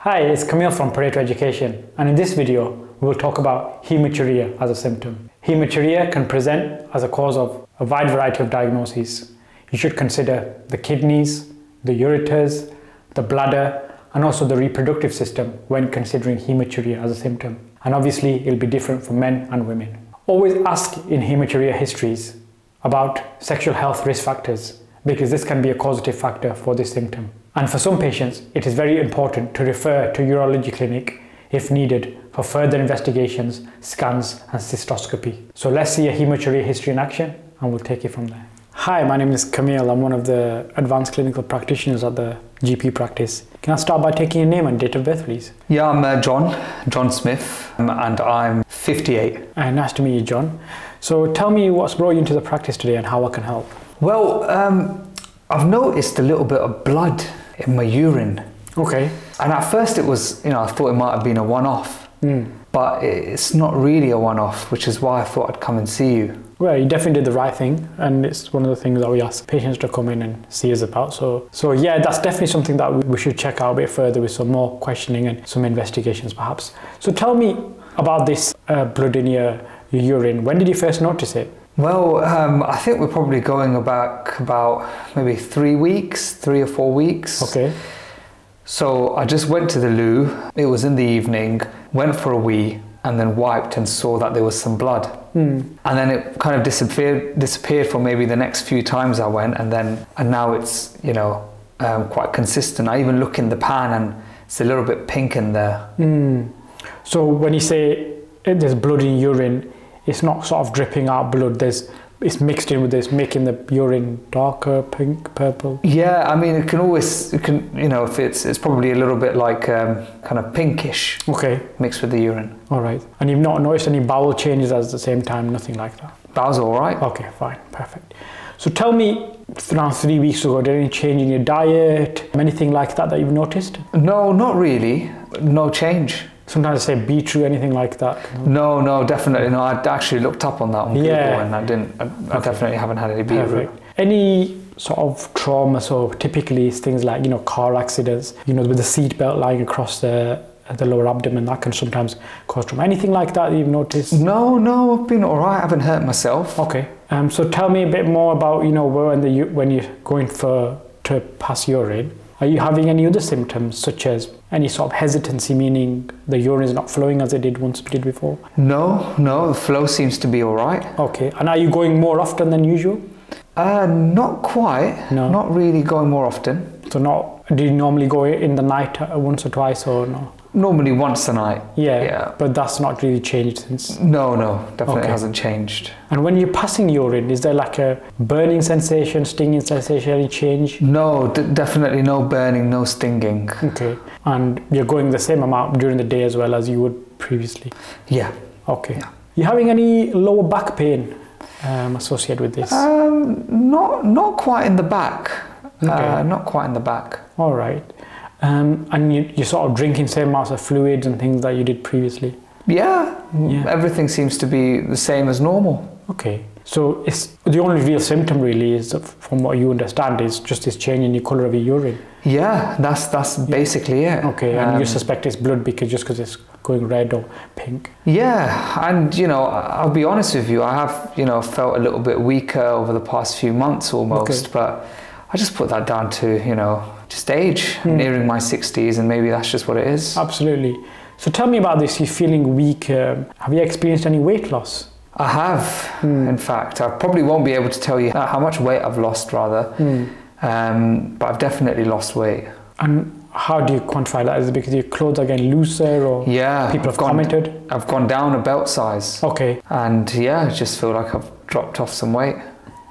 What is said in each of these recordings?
Hi, it's Camille from Pareto Education, and in this video, we will talk about hematuria as a symptom. Hematuria can present as a cause of a wide variety of diagnoses. You should consider the kidneys, the ureters, the bladder, and also the reproductive system when considering hematuria as a symptom. And obviously, it'll be different for men and women. Always ask in hematuria histories about sexual health risk factors because this can be a causative factor for this symptom. And for some patients, it is very important to refer to urology clinic if needed for further investigations, scans and cystoscopy. So let's see a hematuria history in action and we'll take it from there. Hi, my name is Camille. I'm one of the advanced clinical practitioners at the GP practice. Can I start by taking your name and date of birth, please? Yeah, I'm uh, John, John Smith, um, and I'm 58. Uh, nice to meet you, John. So tell me what's brought you into the practice today and how I can help. Well, um, I've noticed a little bit of blood in my urine. Okay. And at first it was, you know, I thought it might have been a one-off. Mm. But it's not really a one-off, which is why I thought I'd come and see you. Well, you definitely did the right thing, and it's one of the things that we ask patients to come in and see us about. So, so yeah, that's definitely something that we should check out a bit further with some more questioning and some investigations, perhaps. So, tell me about this uh, blood in your, your urine. When did you first notice it? Well, um, I think we're probably going back about maybe three weeks, three or four weeks. Okay. So I just went to the loo. It was in the evening. Went for a wee, and then wiped and saw that there was some blood. Mm. And then it kind of disappeared disappeared for maybe the next few times I went, and then and now it's you know um, quite consistent. I even look in the pan and it's a little bit pink in there. Mm. So when you say there's blood in urine, it's not sort of dripping out blood. There's it's mixed in with this, making the urine darker, pink, purple. Yeah, I mean, it can always, it can, you know, if it's, it's probably a little bit like um, kind of pinkish. Okay. Mixed with the urine. All right. And you've not noticed any bowel changes at the same time, nothing like that? Bowel's all right. Okay, fine, perfect. So tell me, around three weeks ago, did any change in your diet, anything like that that you've noticed? No, not really. No change. Sometimes I say true anything like that. No, no, definitely no. I actually looked up on that on Google Yeah. and I didn't. I, I Okay. definitely haven't had any beetroot. Perfect. Any sort of trauma, so typically it's things like, you know, car accidents, you know, with the seat belt lying across the the lower abdomen, that can sometimes cause trauma. Anything like that you've noticed? No, no, I've been all right. I haven't hurt myself. Okay. Um, so tell me a bit more about, you know, where when, the, when you're going for to pass urine. Are you having any other symptoms, such as any sort of hesitancy, meaning the urine is not flowing as it did once it did before? No, no, the flow seems to be all right. Okay. And are you going more often than usual? Uh, not quite. No. Not really going more often. So not, do you normally go in the night once or twice or no? Normally once a night. Yeah, Yeah. but that's not really changed since. No, no, definitely Okay. hasn't changed. And when you're passing urine, is there like a burning sensation, stinging sensation, any change? No, d- definitely no burning, no stinging. Okay. And you're going the same amount during the day as well as you would previously? Yeah. Okay. Yeah. You having any lower back pain um, associated with this? Um, not not quite in the back. Okay. Uh, not quite in the back. All right. Um, and you, you're sort of drinking same amounts of fluids and things that you did previously? Yeah, Yeah. everything seems to be the same as normal. Okay. So it's the only real symptom really is, from what you understand, is just this change in the colour of your urine. Yeah, that's that's basically it. Okay, and you Um, suspect it's blood because just because it's going red or pink. Yeah, and you know, I'll be honest with you, I have you know felt a little bit weaker over the past few months almost, Okay. but I just put that down to you know just age, Hmm. nearing my sixties, and maybe that's just what it is. Absolutely. So tell me about this. You're feeling weak. Um, have you experienced any weight loss? I have, Hmm. in fact, I probably won't be able to tell you how much weight I've lost, rather, Hmm. um, but I've definitely lost weight. And how do you quantify that? Is it because your clothes are getting looser or Yeah, people I've have gone, commented? I've gone down a belt size, Okay, and yeah, I just feel like I've dropped off some weight.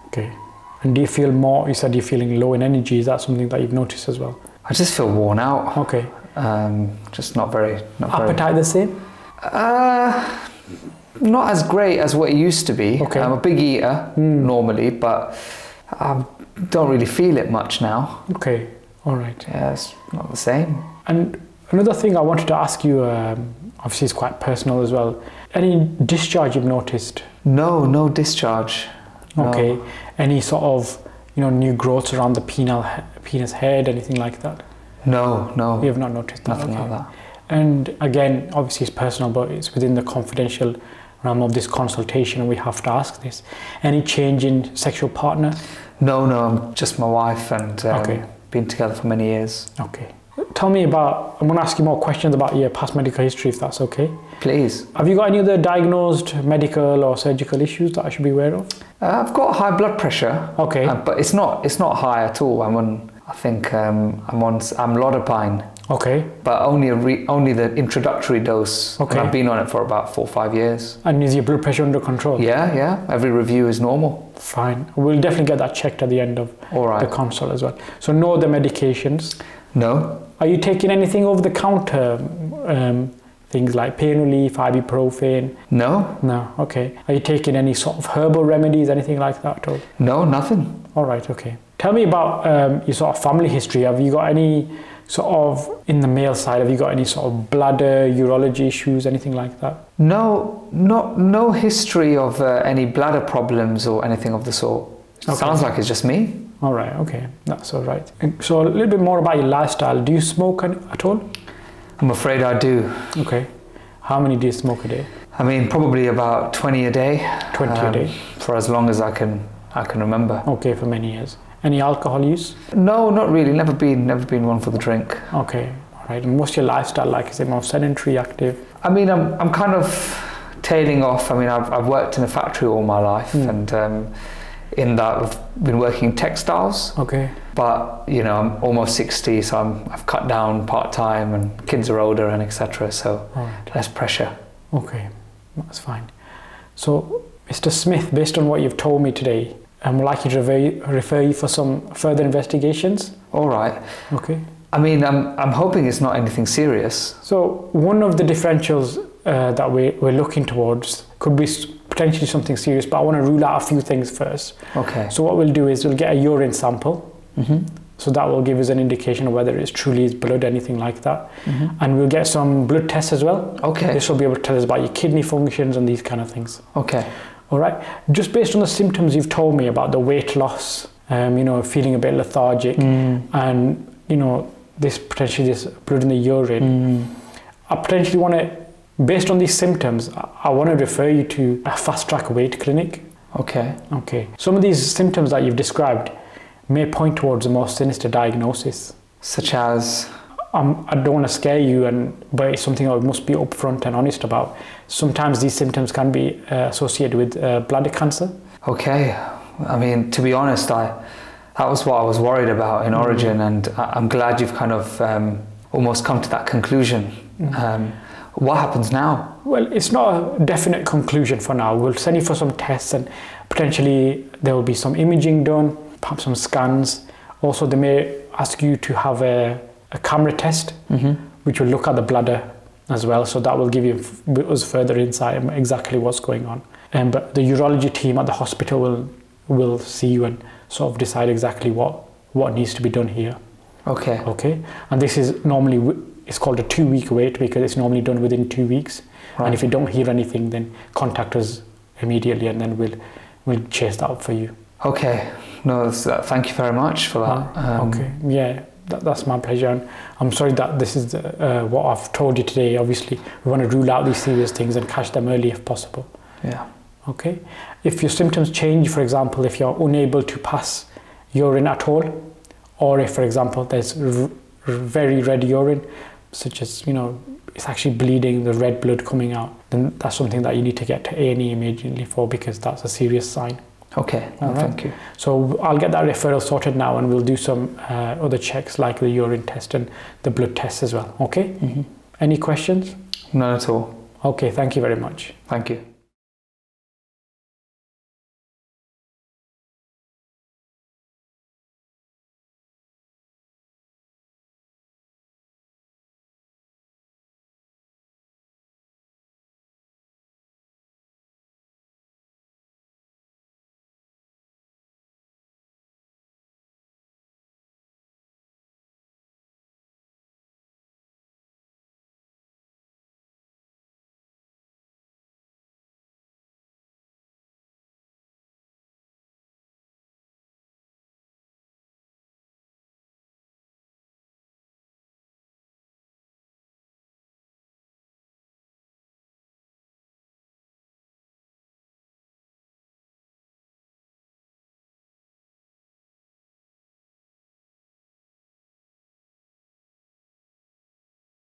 okay. And do you feel more? You said you're feeling low in energy. Is that something that you've noticed as well? I just feel worn out. Okay. Um, just not very, not very. Appetite the same? Uh, not as great as what it used to be. Okay. I'm a big eater Mm. normally, but I don't really feel it much now. Okay, all right. Yeah, it's not the same. And another thing I wanted to ask you, um, obviously it's quite personal as well. Any discharge you've noticed? No, no discharge. No. Okay. Any sort of you know new growths around the penile penis head, anything like that? No, no, You have not noticed that. nothing okay. like that. And again, obviously it's personal, but it's within the confidential realm of this consultation, and we have to ask this. Any change in sexual partner? No, no, I'm just my wife and um, Okay. been together for many years. Okay. Tell me about. I'm going to ask you more questions about your past medical history, if that's okay. Please. Have you got any other diagnosed medical or surgical issues that I should be aware of? Uh, I've got high blood pressure, Okay. uh, but it's not it's not high at all. I'm on I think um, I'm on amlodipine, Okay. but only a re- only the introductory dose. Okay. And I've been on it for about four or five years. And is your blood pressure under control? Yeah, yeah. Every review is normal. Fine. We'll definitely get that checked at the end of All the consult as well. So, no other medications. No, Are you taking anything over the counter? Um, things like pain relief, ibuprofen? no, No. Okay. Are you taking any sort of herbal remedies, anything like that at all? no, nothing. All right. Okay. Tell me about um, your sort of family history. Have you got any sort of in the male side? Have you got any sort of bladder, urology issues, anything like that? No, not no history of uh, any bladder problems or anything of the sort. Okay. Sounds like it's just me. All right. Okay. That's all right. And So a little bit more about your lifestyle. Do you smoke at all? I'm afraid I do. Okay. How many do you smoke a day? I mean, probably about 20 a day. 20 a um, day. For as long as I can, I can remember. Okay, for many years. Any alcohol use? No, not really. Never been, never been one for the drink. Okay, all right. And what's your lifestyle like? Is it more sedentary, active? I mean, I'm, I'm kind of tailing off. I mean, I've, I've worked in a factory all my life, Mm. and um, in that, I've been working in textiles. Okay, But you know, I'm almost 60, so I'm, I've cut down part time, and kids are older, and etc. So right. less pressure. Okay, that's fine. So, Mr. Smith, based on what you've told me today, I'm likely to refer, refer you for some further investigations. All right. Okay. I mean, I'm, I'm hoping it's not anything serious. So, one of the differentials uh, that we, we're looking towards could be potentially something serious, but I want to rule out a few things first. Okay. So, what we'll do is we'll get a urine sample. hmm So that will give us an indication of whether it's truly blood, anything like that. hmm And we'll get some blood tests as well. Okay. This will be able to tell us about your kidney functions and these kind of things. Okay. All right. Just based on the symptoms you've told me about the weight loss, um, you know, feeling a bit lethargic, Mm. and you know, this potentially this blood in the urine. Mm. I potentially want to, based on these symptoms, I, want to refer you to a fast track wait clinic. Okay. Okay. Some of these symptoms that you've described may point towards a more sinister diagnosis. Such as. um, I don't want to scare you, and but it's something I must be upfront and honest about. Sometimes these symptoms can be uh, associated with uh, bladder cancer. Okay. I mean, to be honest, I that was what I was worried about in Mhm. Origin, and I- I'm glad you've kind of um, almost come to that conclusion. Mhm. Um, what happens now? Well, it's not a definite conclusion for now. We'll send you for some tests, and potentially there will be some imaging done, perhaps some scans. Also, they may ask you to have a, a camera test, Mm-hmm. which will look at the bladder as well. So that will give you us further insight on exactly what's going on. Um, but the urology team at the hospital will will see you and sort of decide exactly what what needs to be done here. Okay. Okay, and this is normally it's called a two week wait because it's normally done within two weeks. Right. And if you don't hear anything, then contact us immediately, and then we'll we'll chase that up for you. Okay. No, uh, thank you very much for that. Um, okay, yeah, that, that's my pleasure. And I'm sorry that this is uh, what I've told you today. Obviously, we want to rule out these serious things and catch them early if possible. Yeah. Okay, if your symptoms change, for example, if you're unable to pass urine at all, or if, for example, there's r- r- very red urine, such as you know it's actually bleeding, the red blood coming out, then that's something that you need to get to A&E immediately for because that's a serious sign. Okay. All right. Thank you. So I'll get that referral sorted now, and we'll do some uh, other checks like the urine test and the blood test as well. Okay. hmm Any questions? None at all. Okay. Thank you very much. Thank you.